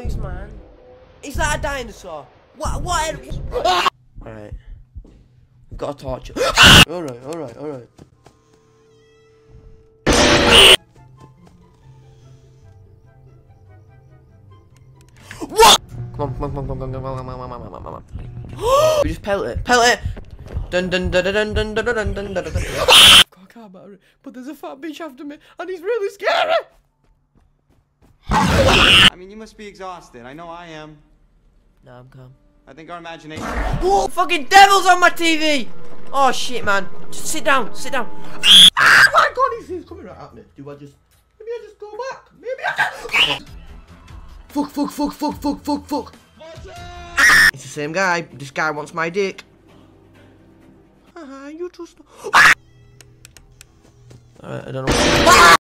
Thanks, man. Is that a dinosaur? What? What? Alright. We've got a torch. alright, alright, alright. What? Come on, come on, come on, come on, come on, come on, come on, come on, come on, come on, come on. we just pelt it. Pelt it! Dun dun dun dun dun dun dun dun dun dun dun dun. I can't matter it, but there's a fat bitch after me, and he's really scary! I mean, you must be exhausted. I know I am. No, I'm calm. I think our imagination. Whoa, fucking devil's on my TV! Oh shit, man. Just sit down, sit down. Ah, my god, he's, he's coming right at me. Do I just. Maybe I just go back? Maybe I just. fuck, fuck, fuck, fuck, fuck, fuck, fuck. It's the same guy. This guy wants my dick. Haha, you just. Alright, I don't know.